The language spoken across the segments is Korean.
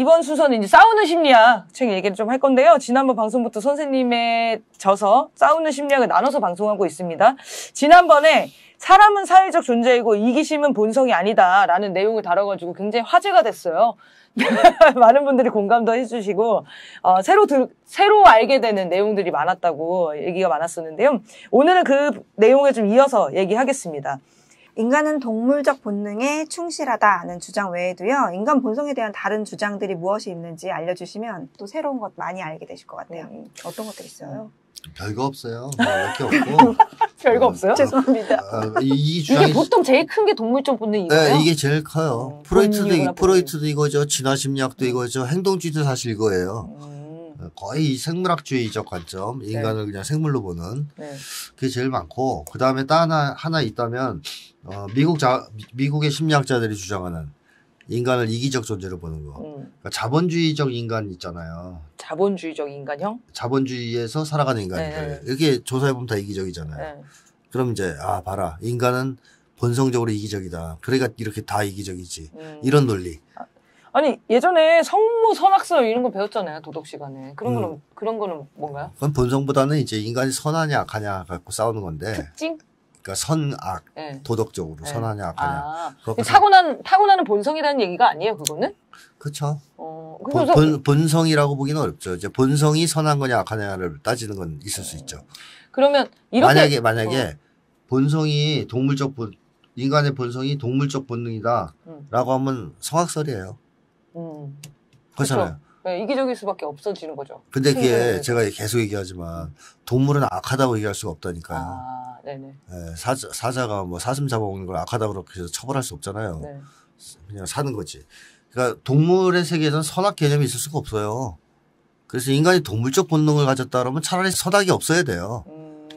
이번 순서는 이제 싸우는 심리학 책 얘기를 좀 할 건데요. 지난번 방송부터 선생님의 져서 싸우는 심리학을 나눠서 방송하고 있습니다. 지난번에 사람은 사회적 존재이고 이기심은 본성이 아니다라는 내용을 다뤄가지고 굉장히 화제가 됐어요. 많은 분들이 공감도 해주시고 어, 새로 들, 새로 알게 되는 내용들이 많았다고 얘기가 많았었는데요. 오늘은 그 내용을 좀 이어서 얘기하겠습니다. 인간은 동물적 본능에 충실하다는 주장 외에도요, 인간 본성에 대한 다른 주장들이 무엇이 있는지 알려주시면 또 새로운 것 많이 알게 되실 것 같아요. 음. 어떤 것들 있어요? 별거 없어요. 뭐몇개 없고. 별거 없어요? 죄송합니다. 아, 이, 이 주장이 보통 제일 큰 게 동물적 본능이거든요. 네, 이게 제일 커요. 음, 프로이트도, 이- 프로이트도 이거죠. 진화심리학도 이거죠. 행동주의도 사실 이거예요. 음, 어, 거의 이 생물학주의적 관점, 인간을 그냥 생물로 보는 네. 그게 제일 많고, 그 다음에 또 하나, 하나 있다면, 어, 미국 자, 미- 미국의 심리학자들이 주장하는 인간을 이기적 존재로 보는 거. 음, 그러니까 자본주의적 인간 있잖아요. 자본주의적 인간형? 자본주의에서 살아가는 인간들. 네. 이렇게 조사해 보면 다 이기적이잖아요. 네. 그럼 이제, 아, 봐라. 인간은 본성적으로 이기적이다. 그러니까 이렇게 다 이기적이지. 음. 이런 논리. 아니 예전에 성무 선악설 이런 거 배웠잖아요 도덕 시간에 그런 음. 거는 그런 거는 뭔가요? 그건 본성보다는 이제 인간이 선하냐 악하냐 갖고 싸우는 건데, 특징? 그러니까 선악, 네. 도덕적으로 네. 선하냐 악하냐. 아 타고난 타고나는 본성이라는 얘기가 아니에요 그거는? 그렇죠. 어 본, 그래서 본, 본성이라고 보기는 어렵죠. 이제 본성이 선한 거냐 악하냐를 따지는 건 있을 수 있죠. 그러면 이렇게 만약에 만약에 어. 본성이 동물적 본 인간의 본성이 동물적 본능이다라고 음. 하면 성악설이에요. 음, 그렇잖아요. 네, 이기적일 수밖에 없어지는 거죠. 근데 그게 네. 제가 계속 얘기하지만 동물은 악하다고 얘기할 수가 없다니까요. 아 네네 예, 사자, 사자가 뭐 사슴 잡아먹는 걸 악하다고 그렇게 해서 처벌할 수 없잖아요. 네. 그냥 사는 거지. 그러니까 동물의 세계에서는 선악 개념이 있을 수가 없어요. 그래서 인간이 동물적 본능을 가졌다 그러면 차라리 선악이 없어야 돼요. 음,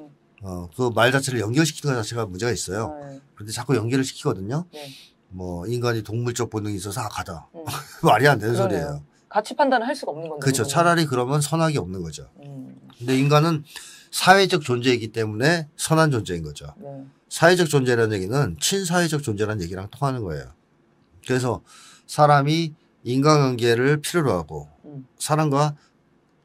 어, 그 말 자체를 연결시키는 것 자체가 문제가 있어요. 네. 근데 자꾸 연결을 시키거든요. 네. 뭐 인간이 동물적 본능이 있어서 악하다. 음. 말이 안 되는 그러네요. 소리예요. 가치 판단을 할 수가 없는 건데. 그렇죠. 차라리 그러면 선악이 없는 거죠. 음, 근데 인간은 사회적 존재이기 때문에 선한 존재인 거죠. 네. 사회적 존재라는 얘기는 친사회적 존재라는 얘기랑 통하는 거예요. 그래서 사람이 인간관계를 필요로 하고 음. 사람과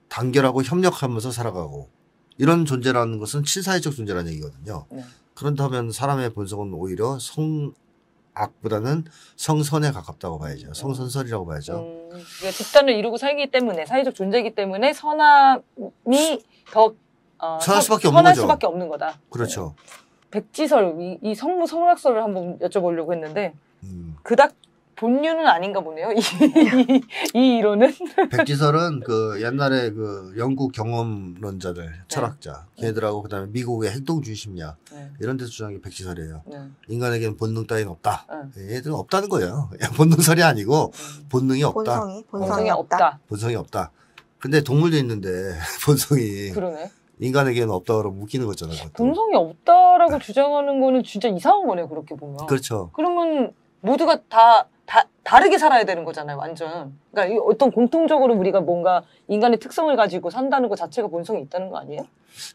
단결하고 협력하면서 살아가고 이런 존재라는 것은 친사회적 존재라는 얘기거든요. 네. 그렇다면 사람의 본성은 오히려 성 악보다는 성선에 가깝다고 봐야죠. 성선설이라고 봐야죠. 음, 집단을 이루고 살기 때문에 사회적 존재이기 때문에 선함이 더 어, 선할 선- 수밖에 없는 선할 거죠. 수밖에 없는 거다. 그렇죠. 백지설 이, 이 성무 성악설을 한번 여쭤보려고 했는데 음. 그닥 본류는 아닌가 보네요. 이, 이, 이 이론은 백지설은 그 옛날에 그 영국 경험론자들, 네. 철학자, 걔들하고 그다음에 미국의 행동주의 심리학 네, 이런 데서 주장한 게 백지설이에요. 네, 인간에게는 본능 따위는 없다. 네. 얘들은 없다는 거예요. 본능설이 아니고 음. 본능이 없다. 본성이 본성이, 본성이 없다. 없다. 본성이 없다. 근데 동물도 있는데 본성이 그러네. 인간에게는 없다 그러면 웃기는 거잖아요. 본성이 없다라고 주장하는 거는 진짜 이상한 거네요. 그렇게 보면. 그렇죠. 그러면 모두가 다, 다 다르게 살아야 되는 거잖아요, 완전. 그러니까 이 어떤 공통적으로 우리가 뭔가 인간의 특성을 가지고 산다는 것 자체가 본성이 있다는 거 아니에요?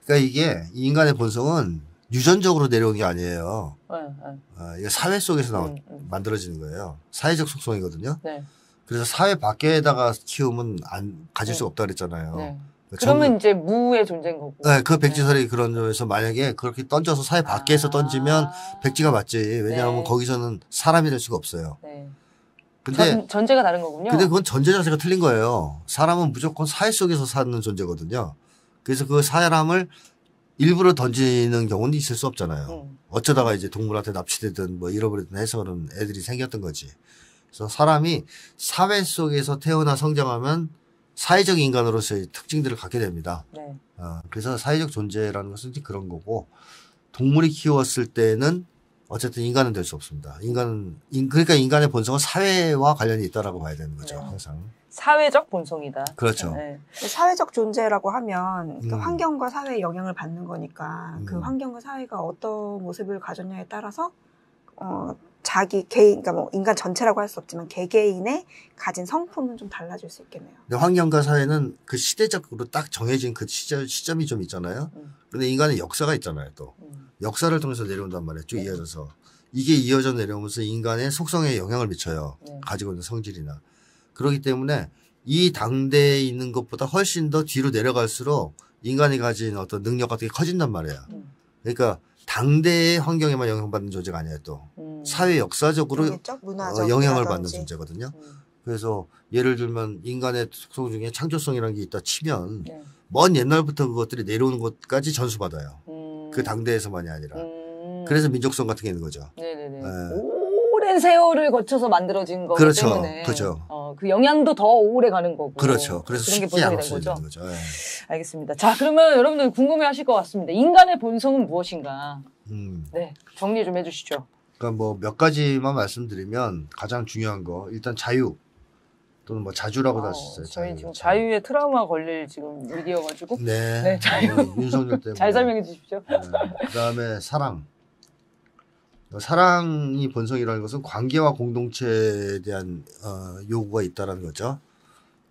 그러니까 이게 인간의 본성은 유전적으로 내려오는 게 아니에요. 네, 네. 어, 이게 사회 속에서 나온 음, 음. 만들어지는 거예요. 사회적 속성이거든요. 네. 그래서 사회 밖에다가 키우면 안 가질 수가 없다 그랬잖아요. 네. 전- 그러면 이제 무의 존재인 거고. 네, 그 백지설이 그런 점에서 만약에 그렇게 던져서 사회 밖에서 아. 던지면 백지가 맞지. 왜냐하면 네. 거기서는 사람이 될 수가 없어요. 네. 근데 전, 전제가 다른 거군요. 근데 그건 전제 자체가 틀린 거예요. 사람은 무조건 사회 속에서 사는 존재거든요. 그래서 그 사람을 일부러 던지는 경우는 있을 수 없잖아요. 음. 어쩌다가 이제 동물한테 납치되든 뭐 잃어버리든 해서 그런 애들이 생겼던 거지. 그래서 사람이 사회 속에서 태어나 성장하면 사회적 인간으로서의 특징들을 갖게 됩니다. 네. 어, 그래서 사회적 존재라는 것은 이제 그런 거고 동물이 키웠을 때는 어쨌든 인간은 될 수 없습니다. 인간은 인- 그러니까 인간의 본성은 사회와 관련이 있다라고 봐야 되는 거죠. 네. 항상. 사회적 본성이다. 그렇죠. 네. 사회적 존재라고 하면 그 음. 환경과 사회의 영향을 받는 거니까 그 음. 환경과 사회가 어떤 모습을 가졌냐에 따라서 어 자기 개인 그러니까 뭐 인간 전체라고 할 수 없지만 개개인의 가진 성품은 좀 달라질 수 있겠네요. 근데 환경과 사회는 그 시대적으로 딱 정해진 그 시점, 시점이 좀 있잖아요. 음. 근데 인간은 역사가 있잖아요. 또 음. 역사를 통해서 내려온단 말이에요. 쭉 네. 이어져서 이게 이어져 내려오면서 인간의 속성에 영향을 미쳐요. 네. 가지고 있는 성질이나 그렇기 때문에 이 당대에 있는 것보다 훨씬 더 뒤로 내려갈수록 인간이 가진 어떤 능력 같은 게 커진단 말이에요. 음. 그러니까 당대의 환경에만 영향받는 존재가 아니에요. 또 음. 사회 역사적으로 어, 영향을 받는 존재거든요. 음. 그래서 예를 들면 인간의 특성 중에 창조성이라는 게 있다 치면 네. 먼 옛날부터 그것들이 내려오는 것까지 전수받아요. 음. 그 당대에서만이 아니라. 음. 그래서 민족성 같은 게 있는 거죠. 네네네. 네. 오랜 세월을 거쳐서 만들어진 거기 그렇죠. 때문에 그죠. 어, 그 영향도 더 오래 가는 거고. 그렇죠. 그래서 그런 쉽게 안 본성이 된 없어지는 거죠. 거죠. 예. 알겠습니다. 자, 그러면 여러분들 궁금해하실 것 같습니다. 인간의 본성은 무엇인가? 음. 네, 정리 좀 해주시죠. 그러니까 뭐 몇 가지만 말씀드리면 가장 중요한 거 일단 자유 또는 뭐 자주라고 어, 할수 있어요. 저희 자유. 지금 자유 에 트라우마 걸릴 지금 위기여가지고 네. 네, 자유. 어, 윤석열 때문에. 잘 설명해 주십시오. 네. 그다음에 사랑. 사랑이 본성이라는 것은 관계와 공동체에 대한 어, 요구가 있다라는 거죠.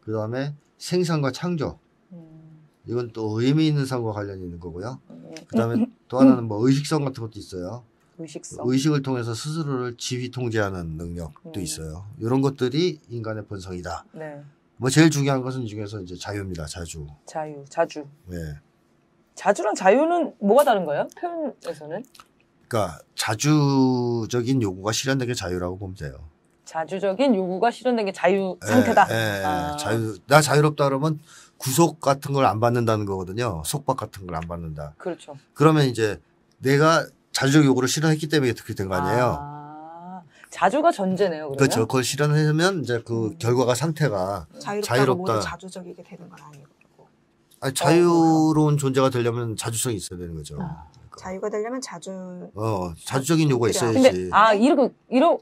그 다음에 생산과 창조. 음, 이건 또 의미 있는 삶과 관련이 있는 거고요. 음, 그다음에 또 하나는 뭐 의식성 같은 것도 있어요. 의식성. 의식을 통해서 스스로를 지휘 통제하는 능력도 음. 있어요. 이런 것들이 인간의 본성이다. 네, 뭐 제일 중요한 것은 이 중에서 이제 자유입니다. 자주. 자유, 자주. 네. 자주랑 자유는 뭐가 다른 거예요? 표현에서는 그러니까 자주적인 요구가 실현된 게 자유라고 보면 돼요. 자주적인 요구가 실현된 게 자유 예, 상태다. 예, 아. 자유. 나 자유롭다 그러면 구속 같은 걸 안 받는다는 거거든요. 속박 같은 걸 안 받는다. 그렇죠. 그러면 이제 내가 자주적 요구를 실현했기 때문에 그렇게 된 거 아니에요. 아, 자주가 전제네요. 그러면? 그렇죠. 그걸 실현하면 이제 그 음. 결과가 상태가 자유롭다. 모두 자주적이게 되는 건 아니고 아니, 자유로운 존재가 되려면 자주성이 있어야 되는 거죠. 아. 자유가 되려면 자주 어, 자주적인 요구가 있어야지. 근데 아 이런 이런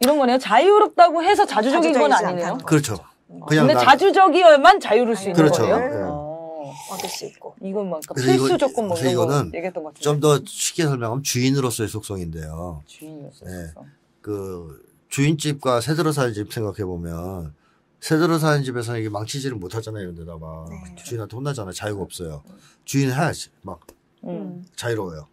이런 거네요. 자유롭다고 해서 자주적인 건 아니네요. 그렇죠. 어, 그냥 근데 나- 자주적이어야만 자유를 수 있는 그렇죠. 거예요. 예. 어, 얻을 수 있고 이건 막 이거- 필수 조건 뭐 이런 거 이거는 얘기했던 것 같은데. 좀 더 쉽게 설명하면 주인으로서의 속성인데요. 주인이었어요. 네. 그래서. 그 주인집과 새들어 사는 집 생각해 보면 새들어 사는 집에서는 이게 망치질을 못 하잖아요. 이런 데다가 네. 주인한테 혼나잖아요. 자유가 없어요. 주인 해야지. 막 음. 자유로워요.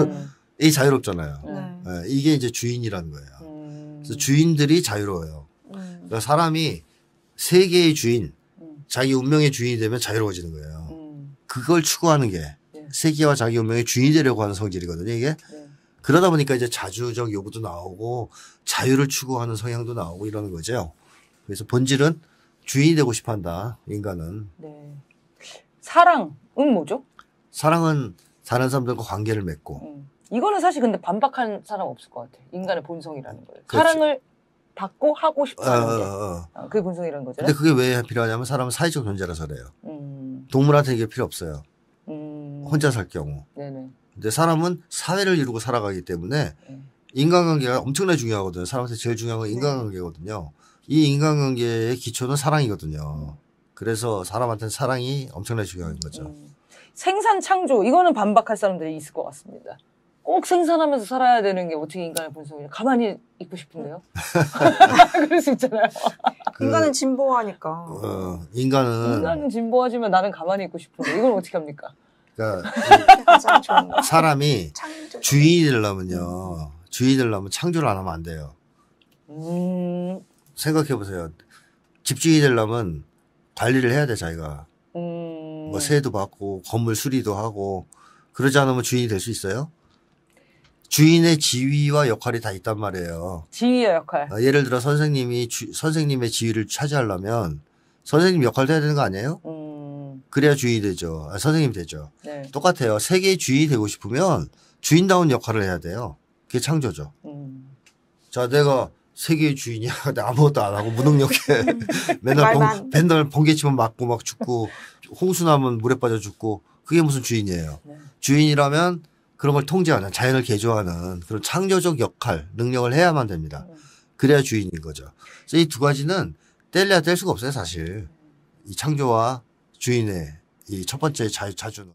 음. 이 자유롭잖아요. 네. 네. 예, 이게 이제 주인이라는 거예요. 음. 그래서 주인들이 자유로워요. 음. 그러니까 사람이 세계의 주인, 음. 자기 운명의 주인이 되면 자유로워지는 거예요. 음. 그걸 추구하는 게 네. 세계와 자기 운명의 주인이 되려고 하는 성질이거든요. 이게 네. 그러다 보니까 이제 자주적 요구도 나오고 자유를 추구하는 성향도 나오고 이러는 거죠. 그래서 본질은 주인이 되고 싶어 한다. 인간은 네. 사랑은 뭐죠? 사랑은 다른 사람들과 관계를 맺고 음. 이거는 사실 근데 반박한 사람 없을 것 같아. 인간의 본성이라는 거예요. 그렇지. 사랑을 받고 하고 어, 싶어하는 게 어, 어. 어, 그게 본성이라는 거죠. 근데 그게 왜 필요하냐면 사람은 사회적 존재라서 그래요. 음. 동물한테 이게 필요 없어요. 음. 혼자 살 경우. 네네. 근데 사람은 사회를 이루고 살아가기 때문에 음. 인간관계가 엄청나게 중요하거든요. 사람한테 제일 중요한 건 인간관계거든요. 이 인간관계의 기초는 사랑이거든요. 그래서 사람한테는 사랑이 엄청나게 중요한 거죠. 음. 생산 창조 이거는 반박할 사람들이 있을 것 같습니다. 꼭 생산하면서 살아야 되는 게 어떻게 인간의 본성이냐? 가만히 있고 싶은데요. 그럴 수 있잖아요. 그, 인간은 진보하니까 어, 인간은 인간은 진보하지만 나는 가만히 있고 싶은데 이건 어떻게 합니까? 그러니까. 사람이 주인이 되려면요. 주인이 되려면 창조를 안 하면 안 돼요. 음, 생각해 보세요. 집주인이 되려면 관리를 해야 돼, 자기가. 음, 뭐 세도 받고 건물 수리도 하고 그러지 않으면 주인이 될 수 있어요? 주인의 지위와 역할이 다 있단 말이에요. 지휘의 역할. 어, 예를 들어 선생님이 주- 선생님의 지위를 차지하려면 선생님 역할도 해야 되는 거 아니에요? 음, 그래야 주인이 되죠. 아, 선생님이 되죠. 네. 똑같아요. 세계의 주인이 되고 싶으면 주인다운 역할을 해야 돼요. 그게 창조죠. 음, 자, 내가 세계의 주인이야. 아무것도 안 하고 무능력해. 맨날 봉. 맨날 번개치면 맞고 막 죽고 홍수 나면 물에 빠져 죽고 그게 무슨 주인이에요. 네. 주인이라면 그런 걸 통제하는 자연을 개조하는 그런 창조적 역할, 능력을 해야만 됩니다. 음. 그래야 주인인 거죠. 그래서 이 두 가지는 뗄래야 뗄 수가 없어요, 사실. 이 창조와 주인의 이 첫 번째 자, 자주는.